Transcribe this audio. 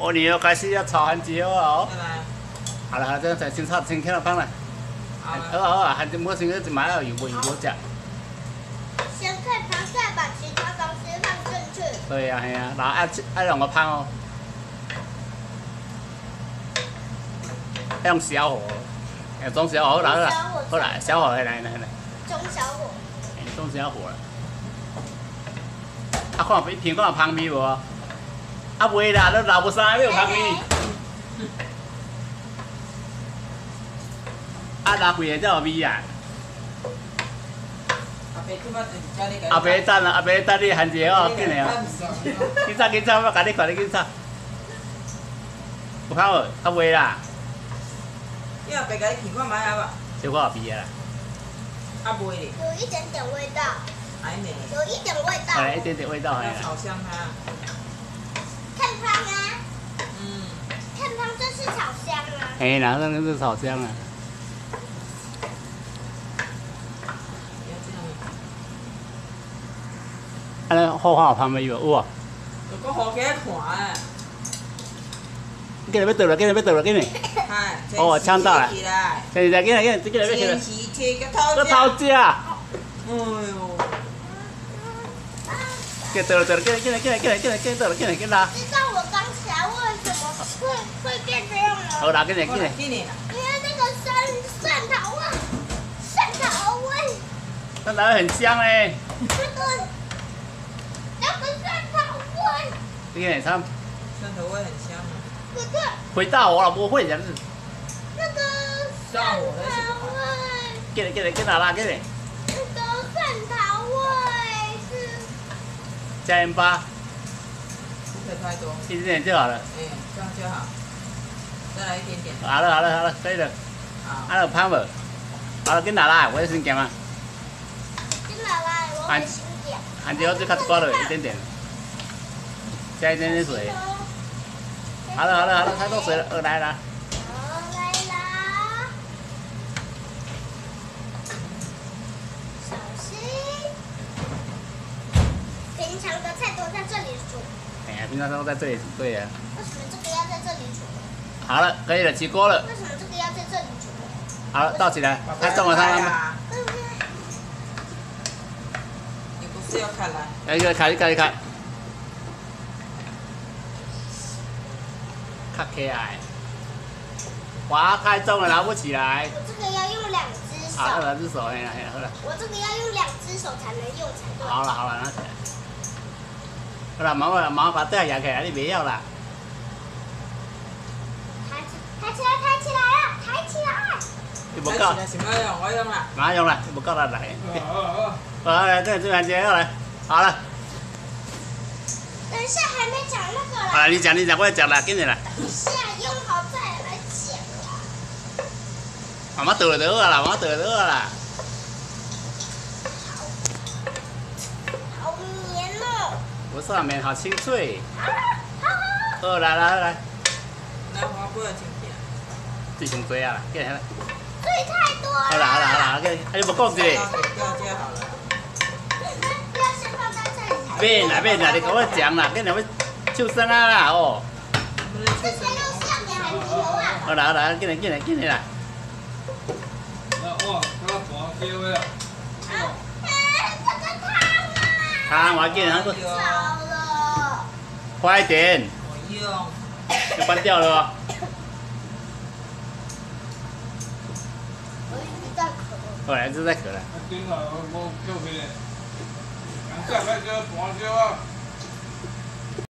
哦，你又开始要炒番椒哦。拜拜。好了好了，这样才先炒先看到放了。好好啊好啊，番椒末先去买了油锅油锅食。先看螃蟹，把其他东西放进去。对呀系啊，然后爱爱让我烹哦。要用小火，哎，中小火好啦好啦，好啦，小火来来来来，中小火。哎，中小火啦。啊，看一片看有芳味无？ Abuela, nó rầu sai mấy thằng đi. À đá quỷ cho vi à. À bé ta là à bé ta đi hành gì ở cái này. À? Kinh sao kinh sao mà cả đi khỏi đi kinh sao. Không khao rồi, không về là. Chứ à bé cái kinh quá mà à bà. Chứ quá bị à. À bùi đi. Có một điểm điểm vị đạo. Ai nè. Có một điểm vị đạo. Đấy, một điểm vị đạo. Hào 香啊。看汤啊，嗯。看汤就是炒香啊。哎，然后那个是炒香啊。不要这样。啊，那后花有芳味无？有啊。就搁好起来看诶。今日要倒了，今日要倒了，今日。嗨。哦抢到了起来。现在今日今日今日要起来前。时摕个头个头只。哎呦。今日倒了倒了，今 会会变这样吗？好啦，今日今日。今年啦。因为那个蒜蒜头啊，蒜头味，那哪会很香嘞？那个那个蒜头味，今日他蒜头味很香啊。哥哥回到我了，不会这样子。那个蒜头味，今日今日今日啦，给你。那个蒜头味是加盐巴，不可以太多。一点点就好了。哎，这样就好。再来一点点。好了好了好了，可以了。好。啊，有香无？好了，跟奶奶，我先讲啊。金奶奶，我很新点。番椒就较刮了一点点，加一点点水。好了好了好了，太多水了，二来啦。好来啦，小心。平常的菜都在这里煮，哎呀，平常都在这里煮，对呀。为什么这个要在这里煮？好了，可以了，起锅了。为什么这个要在这里煮？好了，倒起来，太重了，它它。对不对？你不是要看来？来，一个开，一开，一开。卡起来。哇，太重了，拿不起来。我这个要用两只手。啊，两只手，哎呀，哎呀，好了。我这个要用两只手才能用才对。好了好了，拿起来。好了，妈妈妈妈把这样扬起来，你不要啦。抬起，抬起来，抬起来了，抬起来。你不够。什么用？我用啦。马上用了，你不够了来。好好好。好，来，这这边接过来。好了。等一下还没讲那个好了，你讲你讲，我也讲了，给你了。等一下用好再来讲啦。妈妈倒了得了啦，妈妈倒了得了 哦。不是啊，面好清脆。好了，好好。好，来来来。来，我不要清片。最上多啊，给你了。水太多了。好啦好啦好啦，给你，还有不够这。掉接好了。不要先放在这里。免啦免啦，你跟我讲啦，跟你们手生啊啦哦。这些用下面还流啊。好啦好啦，进来进来进来啦。那哇，那大机会汤我给你，他说。少了。快点。我用。要关掉了哦。我一直在来一直在渴了。